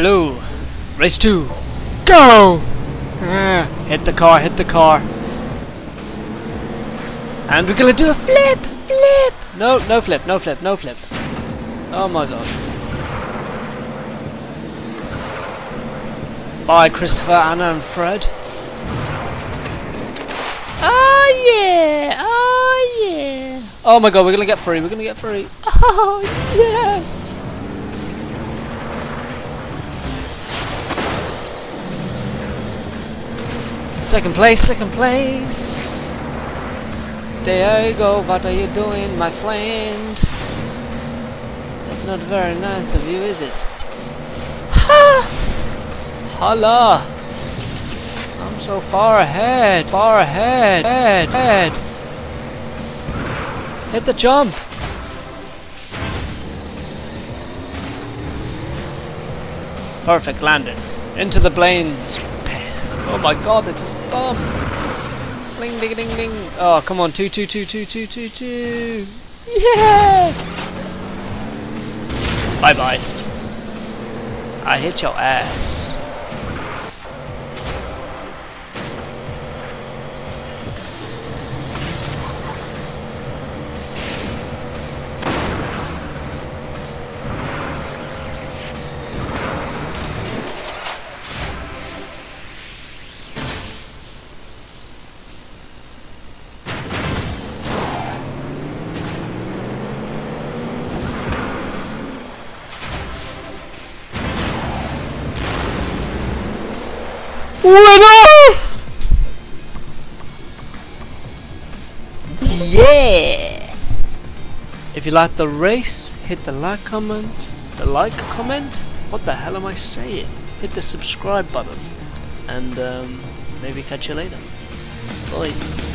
Hello. Race 2. Go! Ah, hit the car, hit the car. And we're gonna do a flip! Flip! No, no flip, no flip, no flip. Oh my god. Bye, Christopher, Anna, and Fred. Oh yeah! Oh yeah! Oh my god, we're gonna get free, we're gonna get free. Oh yes! Second place, second place. Diego, what are you doing, my friend? That's not very nice of you, is it? Ha! Holla! I'm so far ahead, far ahead, ahead, ahead. Hit the jump. Perfect landing. Into the planes. Oh my god, it's his bum. Ding ding ding ding. Oh, come on. Two, two, two, two, two, two, two. Yeah! Bye bye. I hit your ass. Winner! Yeah! If you like the race, hit the like comment, the like comment, what the hell am I saying? Hit the subscribe button, and um, maybe catch you later. Bye.